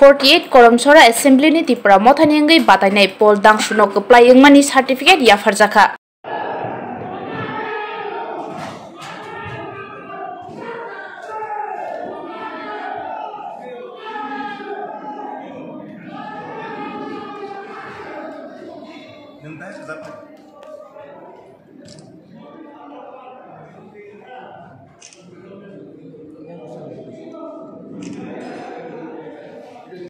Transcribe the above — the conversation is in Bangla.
48 করমসরা এসেম্বলি নি ত্রিপুরা মথানিয়াঙ্গি বাতাইনাই পল দাংশুনক প্লাইংমানি সার্টিফিকেট ইয়াফারজাখা Não dá, dá pra...